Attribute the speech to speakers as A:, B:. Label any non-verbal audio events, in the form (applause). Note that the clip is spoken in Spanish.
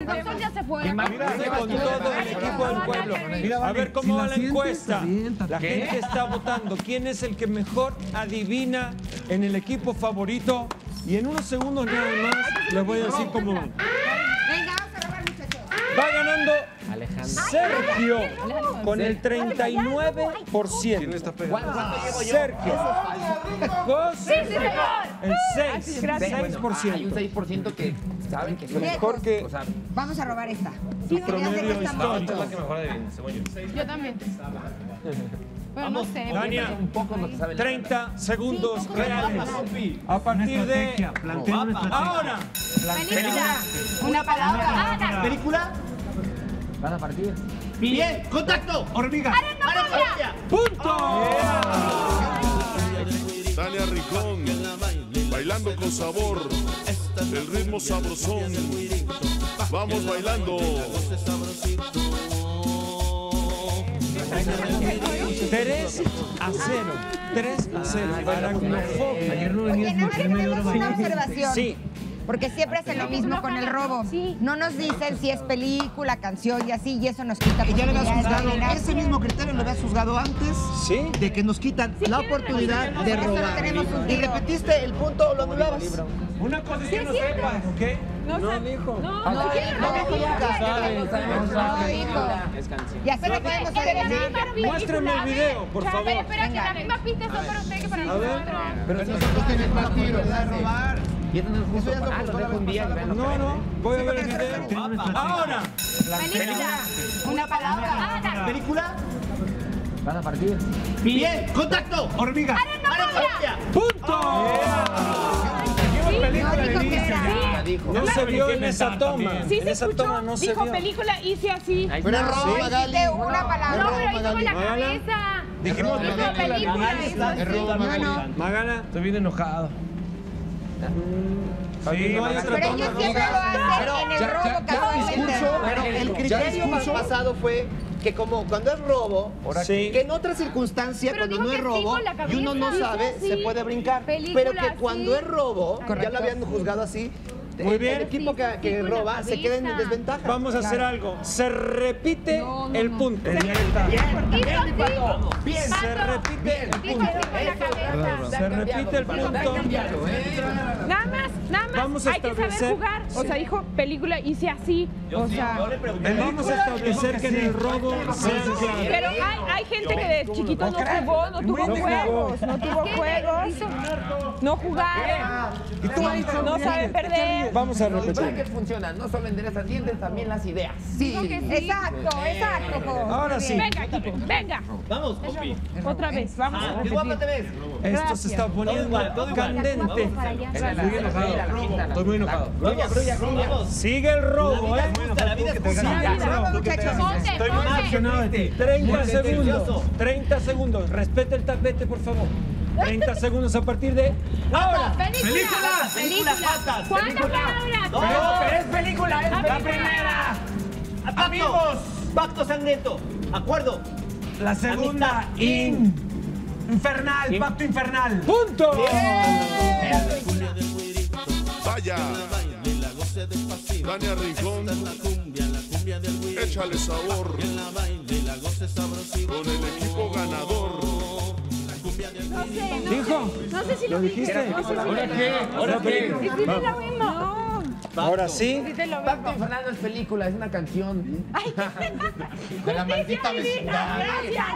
A: Entonces ya se fue.
B: Imagínate con todo el equipo del pueblo. A ver cómo va la encuesta. La gente está votando. ¿Quién es el que mejor adivina en el equipo favorito? Y en unos segundos nada más les voy a decir cómo van.
C: Venga, vamos a muchachos.
B: Va ganando Sergio con el 39%. Sergio. Vos, el 6,
D: Hay un
B: 6%.
D: 6% que saben que son
B: Mejor que
D: O sea,
C: Vamos a robar esta.
B: tu
C: Ya sé que
B: promedio
D: mejor adivina, según yo.
A: Yo también. Pero no sé.
B: Dania,
D: Un poco lo que saben.
B: 30 segundos reales. A partir de ahora.
A: Película. Una palabra. Ana.
E: ¿Película?
D: Van a partir.
E: Bien, contacto. Hormiga.
A: Arena
B: ¡Punto!
F: Tania Ricón, bailando con sabor, el ritmo sabrosón. Vamos bailando.
B: 3 a 0. 3 a 0. Aracnofobia.
C: Oye, no, déjenme hacer una observación.
B: Sí.
C: Porque siempre hacen lo mismo con el robo. No nos dicen si es película, canción y así, y eso nos quita
E: Y ya le habías juzgado, ese mismo criterio lo habías juzgado antes
B: Sí.
E: de que nos quitan la oportunidad de robar.
C: no
E: Y repetiste el punto, lo anulabas.
B: Una cosa es que no sepas, ¿ok? No dijo.
C: No, no, no dijo.
D: Es canción.
C: Ya se lo podemos adivinar.
B: Muéstrame el video, por favor.
A: Pero espera, que las mismas pistas son para usted que para
B: A ver.
A: nosotros.
D: Pero nosotros tenemos más tiros. Y esto no es justo. Ah, lo dejo un día y vean lo que
B: No, no. Voy a ver el video. Ahora.
A: Película. Una palabra.
E: ¿Película?
D: Van a partir.
E: Bien, contacto. Hormiga.
B: ¡Punto!
C: No dijo.
B: No se vio en esa toma.
G: Sí
B: En
G: se
B: esa
G: escuchó,
B: toma no se
G: dijo película, hice así.
E: Pero es
C: una palabra.
A: No, pero hizo con la cabeza.
E: Dijimos
A: película.
B: Magana.
H: Estoy bien enojado.
B: Sí, no hay otra
C: Pero
B: toma.
C: ellos siempre lo hacen en el
H: ya-
C: robo
H: ya-
C: casualmente.
E: Pero el criterio más pasado fue que como cuando es robo,
B: Sí.
E: que en otra circunstancia,
A: Pero
E: cuando no es robo y uno no sabe,
A: Sí,
E: se puede brincar.
A: Película,
E: Pero que cuando
A: sí.
E: es robo, ya lo habían juzgado así,
B: Muy bien.
E: el equipo que, que roba se queda en desventaja.
B: Vamos a hacer algo. Se repite el punto.
A: Hizo así.
E: Bien,
B: Se repite el
A: Dijo
B: punto.
A: así con la cabeza.
B: Se repite el punto.
G: Nada más, nada más.
B: Vamos a
G: Hay que
B: establecer-
G: saber jugar. O sea, dijo película, hice así. O sea,
B: Vamos a establecer que en el robo
G: pero hay, hay gente que de chiquito no jugó, no tuvo juegos, no tuvo juegos, no jugaron, no, no saben perder.
B: Vamos a repetir.
D: brackets funcionan, no solo enderezan dientes, también las ideas.
C: Sí, exacto, exacto.
B: Ahora sí.
G: Venga, equipo, venga.
E: Vamos,
G: Otra vez, vamos. A
E: qué guapa te ves.
B: Esto se está poniendo candente.
H: Estoy enojado. Estoy muy enojado.
B: Sigue el robo, ¿eh?
C: Vamos, muchachos.
H: Estoy muy decepcionado de ti.
B: 30 segundos. 30 segunos. Respete el tapete, por favor. 30 (laughs) segundos a partir de ahora.
A: Película. Película. ¿Cuántas palabras?
E: pero es película, es
G: la primera.
E: Amigos, pacto sangriento, acuerdo.
H: La segunda, in. Infernal, pacto infernal.
B: ¡Punto!
F: Vaya. Tania Rincón, échale sabor. Con el equipo ganador.
B: Dijo.
A: No sé si
B: ¿Lo dijiste?
H: ¿Ahora qué? ¿Ahora qué?
A: Hiciste lo mismo.
B: Ahora sí.
D: Pacto Infernal no es película, es una canción.
A: Ay,
D: De la maldita vecindad.
A: Gracias.